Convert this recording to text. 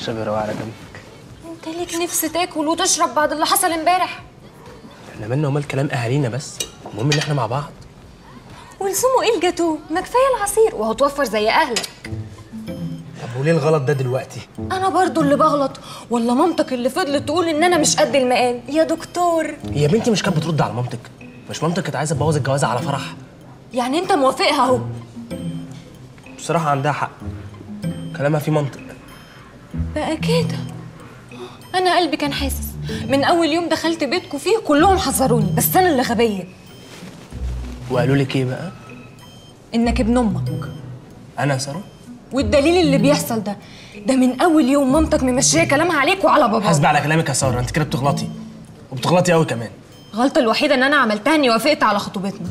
اشربي روقي على جنبك انت ليك نفس تاكل وتشرب بعد اللي حصل امبارح. إحنا مالنا ومال كلام أهالينا بس. المهم إن إحنا مع بعض. ولزومه إيه الجاتوه ما كفاية العصير. وهتوفر زي أهلك. طب وليه الغلط ده دلوقتي؟ أنا برضو اللي بغلط. ولا مامتك اللي فضلت تقول إن أنا مش قد المقام. يا دكتور. هي بنتي مش كانت بترد على مامتك؟ مش مامتك كانت عايزة تبوظ الجوازة على فرح؟ يعني أنت موافقها أهو. بصراحة عندها حق. كلامها فيه منطق. بقى كده أنا قلبي كان حاسس. من أول يوم دخلت بيتكم فيه كلهم حذروني بس أنا اللي غبية. وقالوا لك إيه بقى؟ إنك ابن أمك. أنا يا ساره والدليل اللي بيحصل ده ده من أول يوم مامتك ممشية كلامها عليك وعلى باباك. حاسبة على كلامك يا سارة أنت كده بتغلطي. وبتغلطي قوي كمان. الغلطه الوحيدة إن أنا عملتها إني وافقت على خطوبتنا.